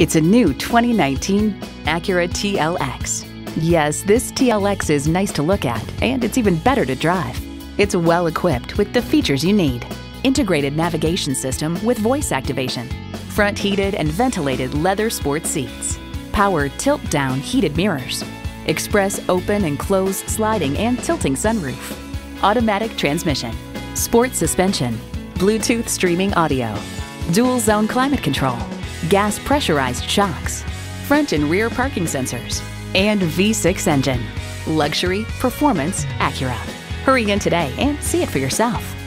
It's a new 2019 Acura TLX. Yes, this TLX is nice to look at, and it's even better to drive. It's well equipped with the features you need. Integrated navigation system with voice activation, front heated and ventilated leather sports seats, power tilt-down heated mirrors, express open and close sliding and tilting sunroof, automatic transmission, sport suspension, Bluetooth streaming audio, dual zone climate control, gas pressurized shocks, front and rear parking sensors, and V6 engine. Luxury, performance, Acura. Hurry in today and see it for yourself.